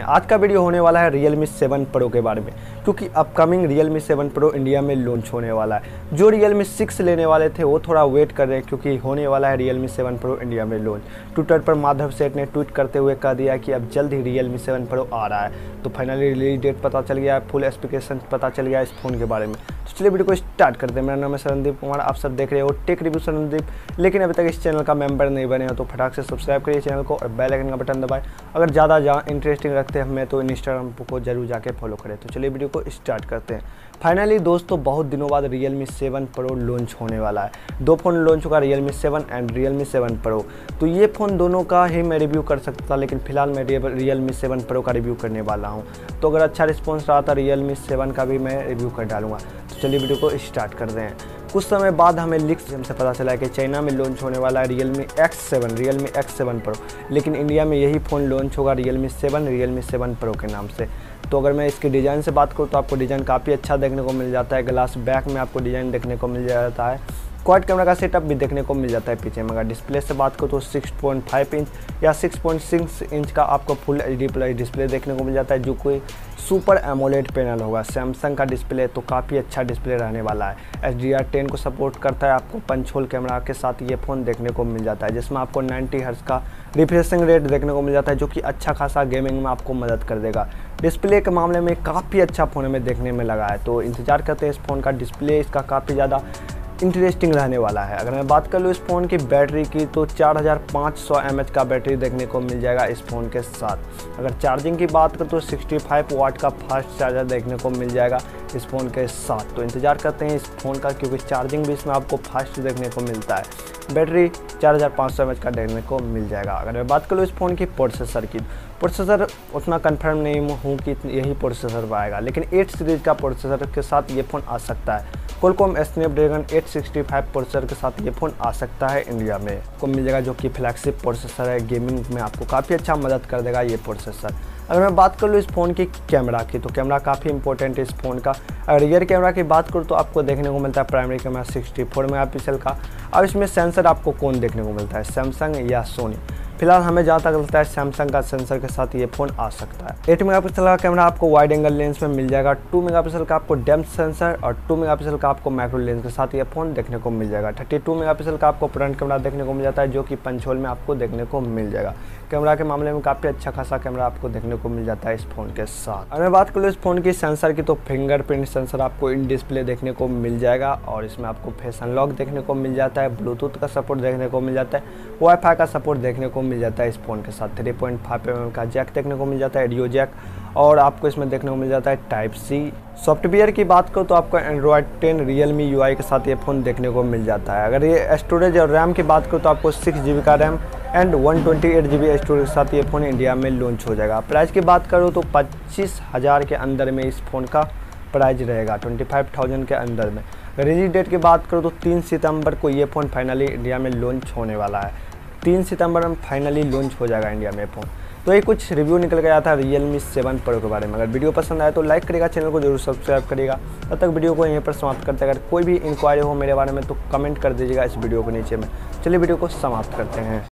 आज का वीडियो होने वाला है रियल मी सेवन प्रो के बारे में, क्योंकि upcoming Realme seven pro India में लॉन्च होने वाला है। जो रियल मी सिक्स लेने वाले थे, वो थोड़ा वेट कर रहे हैं, क्योंकि होने वाला है Realme seven pro India में लॉन्च ट्विटर पर माधव सेठ ने ट्वीट करते हुए कह दिया कि अब जल्द ही रियल मी सेवन प्रो आ रहा है। तो फाइनली रिलीज़ डेट पता चल गया है फुल स्पेसिफिकेशन पता चल गया इस फ़ोन के बारे में। चलिए वीडियो को स्टार्ट करते हैं। मेरा नाम है सरनदीप कुमार, आप सब देख रहे हो टेक रिव्यू सरनदीप लेकिन अभी तक इस चैनल का मेंबर नहीं बने हो तो फटाक से सब्सक्राइब करिए चैनल को और बेल आइकन का बटन दबाए। अगर ज़्यादा जहाँ इंटरेस्टिंग रखते हैं हमें तो इंस्टाग्राम को ज़रूर जाके फॉलो करें। तो चलिए वीडियो को स्टार्ट करते हैं। फाइनली दोस्तों, बहुत दिनों बाद Realme seven pro launch होने वाला है। दो फ़ोन लॉन्च होगा Realme seven and Realme seven pro तो ये फ़ोन दोनों का ही मैं रिव्यू कर सकता था, लेकिन फ़िलहाल मैं रियल मी सेवन प्रो का रिव्यू करने वाला हूँ। तो अगर अच्छा रिस्पॉन्स रहा था रियल मी सेवन का भी मैं रिव्यू कर डालूँगा। तो चलिए वीडियो को स्टार्ट कर दें कुछ समय बाद हमें लिक्स से पता चला कि चाइना में लॉन्च होने वाला है Realme X seven Realme X seven pro लेकिन इंडिया में यही फ़ोन लॉन्च होगा Realme seven Realme seven pro के नाम से। तो अगर मैं इसके डिज़ाइन से बात करूँ तो आपको डिज़ाइन काफ़ी अच्छा देखने को मिल जाता है। ग्लास बैक में आपको डिज़ाइन देखने को मिल जाता है। क्वाड कैमरा का सेटअप भी देखने को मिल जाता है पीछे। में अगर डिस्प्ले से बात करो तो 6.5 इंच या 6.6 इंच का आपको full H D plus display देखने को मिल जाता है, जो कोई सुपर एमोलेड पैनल होगा। सैमसंग का डिस्प्ले तो काफ़ी अच्छा डिस्प्ले रहने वाला है। एच डी आर टेन को सपोर्ट करता है आपको पंचोल कैमरा के साथ ये फ़ोन देखने को मिल जाता है, जिसमें आपको 90 हर्ट्ज का रिफ्रेशिंग रेट देखने को मिल जाता है, जो कि अच्छा खासा गेमिंग में आपको मदद कर देगा। डिस्प्ले के मामले में काफ़ी अच्छा फ़ोन हमें देखने में लगा है। तो इंतज़ार करते हैं इस फ़ोन का डिस्प्ले, इसका काफ़ी ज़्यादा इंटरेस्टिंग रहने वाला है। अगर मैं बात कर लूँ इस फ़ोन की बैटरी की तो 4500 mAh का बैटरी देखने को मिल जाएगा इस फ़ोन के साथ। अगर चार्जिंग की बात करें तो 65 वाट का फास्ट चार्जर देखने को मिल जाएगा इस फ़ोन के साथ। तो इंतज़ार करते हैं इस फ़ोन का, क्योंकि चार्जिंग भी इसमें आपको फास्ट देखने को मिलता है। बैटरी 4500 mAh का देखने को मिल जाएगा। अगर मैं बात करूँ इस फ़ोन की प्रोसेसर की प्रोसेसर उतना कंफर्म नहीं हूँ कि यही प्रोसेसर पाएगा लेकिन एट सीरीज़ का प्रोसेसर के साथ ये फ़ोन आ सकता है। कोलकॉम स्नैपड्रैगन 865 प्रोसेसर के साथ ये फ़ोन आ सकता है इंडिया में। को मिल जाएगा जो कि फ्लैगशिप प्रोसेसर है। गेमिंग में आपको काफ़ी अच्छा मदद कर देगा ये प्रोसेसर अगर मैं बात कर लूँ इस फ़ोन की कैमरा की तो कैमरा काफ़ी इंपॉर्टेंट है इस फ़ोन का। अगर रियर कैमरा की बात करूँ तो आपको देखने को मिलता है प्राइमरी कैमरा 64 मेगापिक्सल का। अब इसमें सेंसर आपको कौन देखने को मिलता है? सैमसंग या सोनी फ़िलहाल हमें जहाँ तक लगता है सैमसंग का सेंसर के साथ ये फ़ोन आ सकता है। एट मेगापिक्सल का कैमरा आपको वाइड एंगल लेंस में मिल जाएगा। टू मेगापिक्सल का आपको डेम्प सेंसर और टू मेगापिक्सल का आपको माइक्रो लेंस के साथ ये फ़ोन देखने को मिल जाएगा। थर्टी टू मेगापिक्सल का आपको फ्रंट कैमरा देखने को मिल जाता है, जो कि पंचोल में आपको देखने को मिल जाएगा। कैमरा के मामले में काफ़ी अच्छा खासा कैमरा आपको देखने को मिल जाता है इस फ़ोन के साथ। अगर मैं बात करूँ इस फ़ोन की सेंसर की तो फिंगरप्रिंट सेंसर आपको इन डिस्प्ले देखने को मिल जाएगा और इसमें आपको फेस अनलॉक देखने को मिल जाता है, ब्लूटूथ का सपोर्ट देखने को मिल जाता है, वाईफाई का सपोर्ट देखने को मिल जाता है इस फ़ोन के साथ। थ्री पॉइंट फाइव का जैक देखने को मिल जाता है एडियो जैक, और आपको इसमें देखने को मिल जाता है टाइप सी। सॉफ्टवेयर की बात करो तो आपको Android ten Realme U के साथ ये फ़ोन देखने को मिल जाता है। अगर ये स्टोरेज और रैम की बात करो तो आपको सिक्स जी का RAM and one twenty eight G B storage के साथ ये फ़ोन इंडिया में लॉन्च हो जाएगा। प्राइस की बात करो तो पच्चीस हज़ार के अंदर में इस फ़ोन का प्राइस रहेगा ट्वेंटी फाइव थाउज़ेंड के अंदर में। रिलीज़ डेट की बात करो तो तीन सितंबर को ये फ़ोन फाइनली इंडिया में लॉन्च होने वाला है। तीन सितंबर में फाइनली लॉन्च हो जाएगा इंडिया में फ़ोन तो ये कुछ रिव्यू निकल गया था रियल मी सेवन प्रो के बारे में। अगर वीडियो पसंद आए तो लाइक करेगा चैनल को ज़रूर सब्सक्राइब करेगा तब तक वीडियो को यहीं पर समाप्त करते हैं। अगर कोई भी इंक्वायरी हो मेरे बारे में तो कमेंट कर दीजिएगा इस वीडियो के नीचे में। चलिए वीडियो को समाप्त करते हैं।